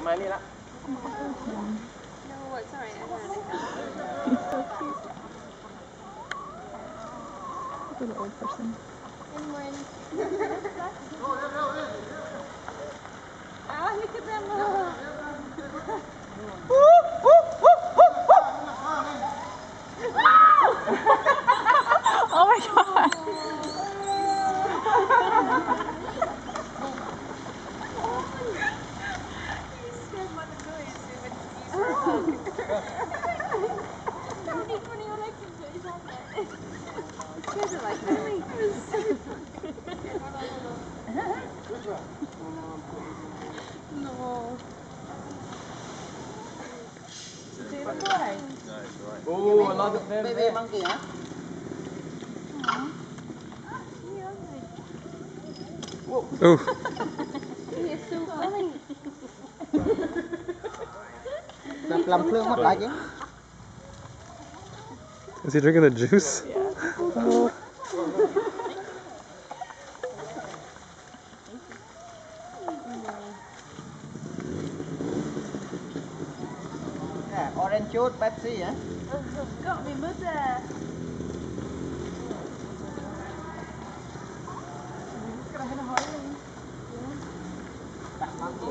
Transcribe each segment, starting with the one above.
เอามานี่ละ No, it's alright. I had it. so cute. Little old person. And when. ah, look at them. No. Oh, a lot of them Baby there. monkey hả? Ooh. He is so funny. Làm, làm mất lại chứ. Is he drinking the juice? Nè, orange juice, Pepsi hả? Got me mother. Đặt monkey.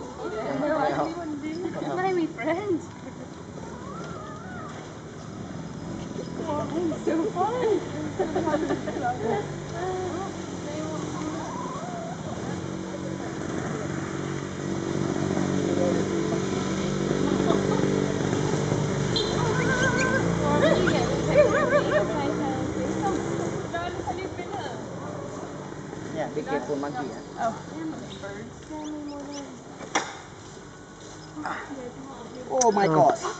It's not my friend. He's so funny. Yeah, be careful monkey hả? Oh. oh my god.